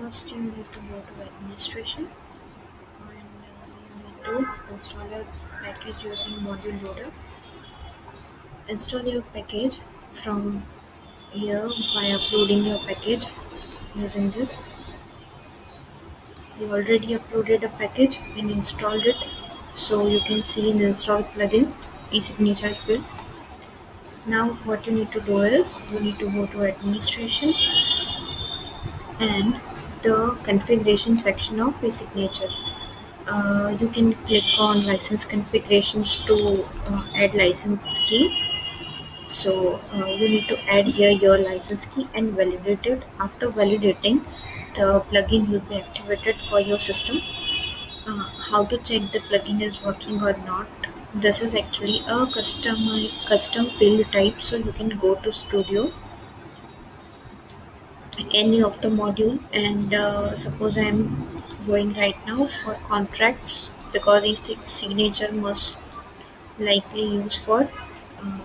first you need to go to administration. And uh, you need to install your package using module loader. Install your package from here by uploading your package using this. We already uploaded a package and installed it so you can see in install plugin e-signature field. Now what you need to do is you need to go to administration and the configuration section of e-signature. Uh, you can click on license configurations to uh, add license key. So uh, you need to add here your license key and validate it. After validating, the plugin will be activated for your system. Uh, how to check the plugin is working or not? This is actually a custom custom field type. So you can go to Studio any of the module and uh, suppose I'm going right now for contracts because e-signature must likely use for uh,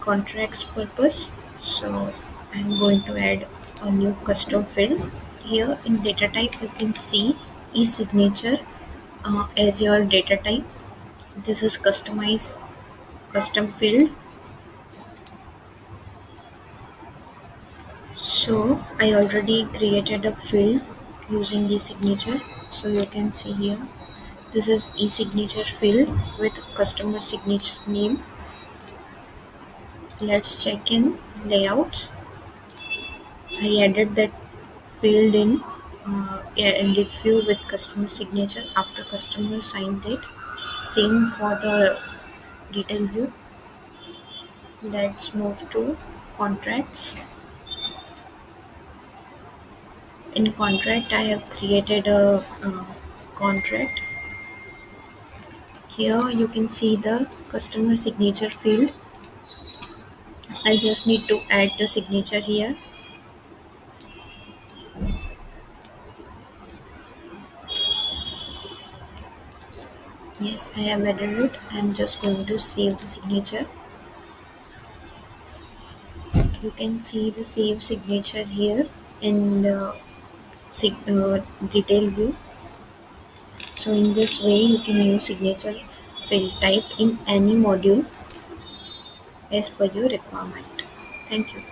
contracts purpose. So I'm going to add a new custom field here in data type you can see e-signature uh, as your data type. This is customize custom field so I already created a field using the signature so you can see here. This is e-signature field with customer signature name. Let's check in layouts. I added that field in uh, edit view with customer signature after customer signed it. Same for the detail view. Let's move to contracts in contract I have created a contract. Here you can see the customer signature field. I just need to add the signature here. Yes I have added it. I'm just going to save the signature. You can see the save signature here in the uh, Uh, detail view. So in this way you can use signature field type in any module as per your requirement. Thank you